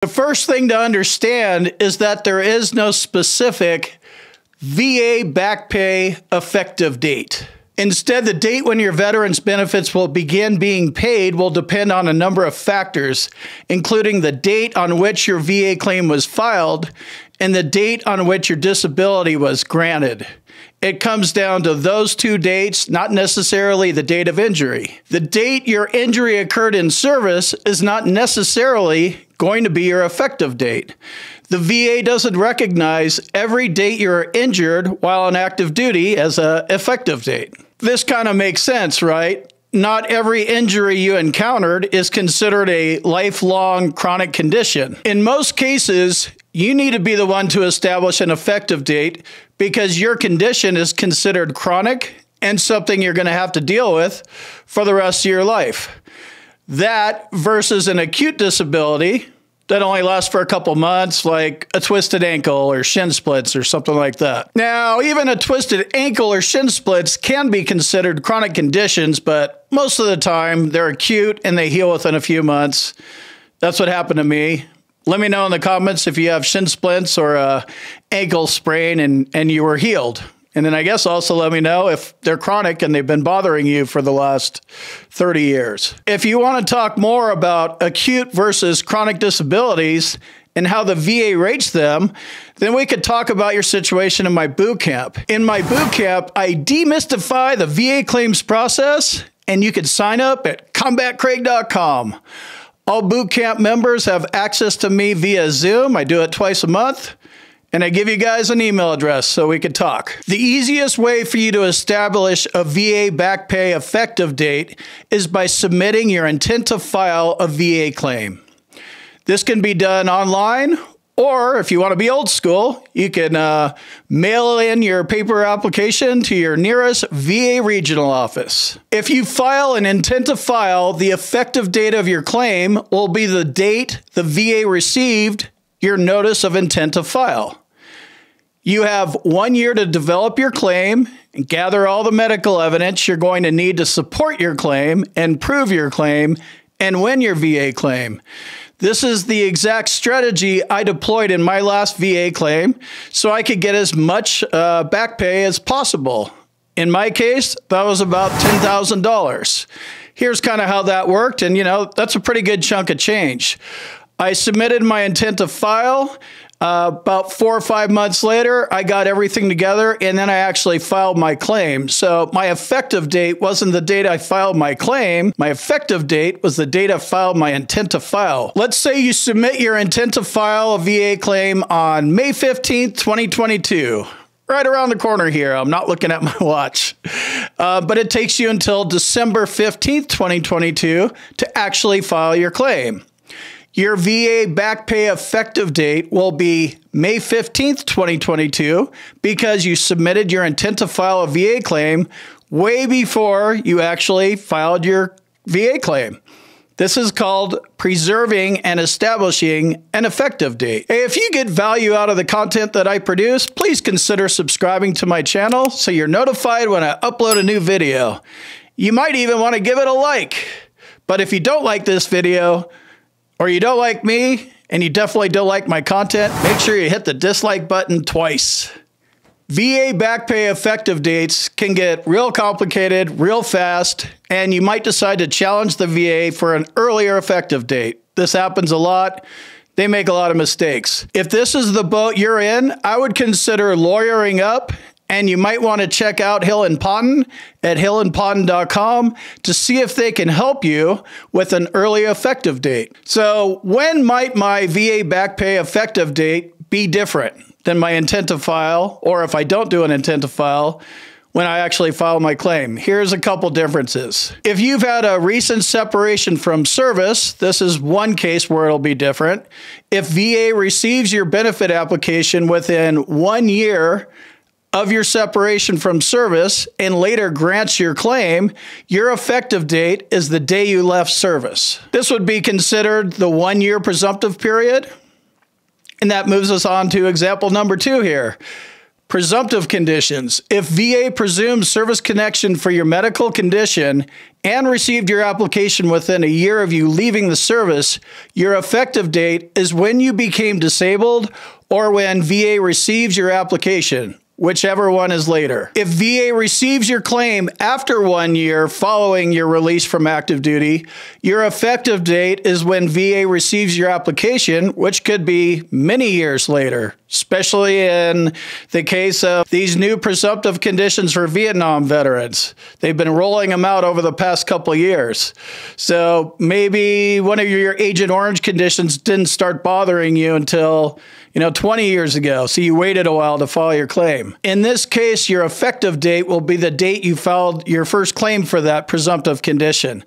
The first thing to understand is that there is no specific VA back pay effective date. Instead, the date when your veterans benefits will begin being paid will depend on a number of factors, including the date on which your VA claim was filed and the date on which your disability was granted. It comes down to those two dates, not necessarily the date of injury. The date your injury occurred in service is not necessarily going to be your effective date. The VA doesn't recognize every date you're injured while on active duty as a effective date. This kind of makes sense, right? Not every injury you encountered is considered a lifelong chronic condition. In most cases, you need to be the one to establish an effective date because your condition is considered chronic and something you're going to have to deal with for the rest of your life. That versus an acute disability that only lasts for a couple months, like a twisted ankle or shin splits or something like that. Now, even a twisted ankle or shin splits can be considered chronic conditions, but most of the time they're acute and they heal within a few months. That's what happened to me. Let me know in the comments if you have shin splints or a ankle sprain and, and you were healed. And then I guess also let me know if they're chronic and they've been bothering you for the last 30 years. If you want to talk more about acute versus chronic disabilities and how the VA rates them, then we could talk about your situation in my boot camp. In my boot camp, I demystify the VA claims process, and you can sign up at combatcraig.com. All boot camp members have access to me via Zoom. I do it twice a month and I give you guys an email address so we could talk. The easiest way for you to establish a VA back pay effective date is by submitting your intent to file a VA claim. This can be done online, or if you want to be old school, you can uh, mail in your paper application to your nearest VA regional office. If you file an intent to file, the effective date of your claim will be the date the VA received your notice of intent to file. You have one year to develop your claim and gather all the medical evidence you're going to need to support your claim and prove your claim and win your VA claim. This is the exact strategy I deployed in my last VA claim so I could get as much uh, back pay as possible. In my case, that was about $10,000. Here's kind of how that worked, and you know, that's a pretty good chunk of change. I submitted my intent to file. Uh, about four or five months later, I got everything together and then I actually filed my claim. So my effective date wasn't the date I filed my claim. My effective date was the date I filed my intent to file. Let's say you submit your intent to file a VA claim on May 15th, 2022 right around the corner here. I'm not looking at my watch. Uh, but it takes you until December 15th, 2022 to actually file your claim. Your VA back pay effective date will be May 15th, 2022, because you submitted your intent to file a VA claim way before you actually filed your VA claim. This is called preserving and establishing an effective date. If you get value out of the content that I produce, please consider subscribing to my channel so you're notified when I upload a new video. You might even want to give it a like. But if you don't like this video, or you don't like me and you definitely don't like my content, make sure you hit the dislike button twice. VA back pay effective dates can get real complicated real fast, and you might decide to challenge the VA for an earlier effective date. This happens a lot. They make a lot of mistakes. If this is the boat you're in, I would consider lawyering up and you might want to check out Hill and Ponton at hillandponton.com to see if they can help you with an early effective date. So, when might my VA back pay effective date be different than my intent to file, or if I don't do an intent to file? when I actually file my claim. Here's a couple differences. If you've had a recent separation from service, this is one case where it'll be different. If VA receives your benefit application within one year of your separation from service and later grants your claim, your effective date is the day you left service. This would be considered the one year presumptive period. And that moves us on to example number two here. Presumptive conditions. If VA presumes service connection for your medical condition and received your application within a year of you leaving the service, your effective date is when you became disabled or when VA receives your application whichever one is later. If VA receives your claim after one year following your release from active duty, your effective date is when VA receives your application, which could be many years later, especially in the case of these new presumptive conditions for Vietnam veterans. They've been rolling them out over the past couple years. So maybe one of your Agent Orange conditions didn't start bothering you until you know, 20 years ago. So you waited a while to file your claim. In this case, your effective date will be the date you filed your first claim for that presumptive condition.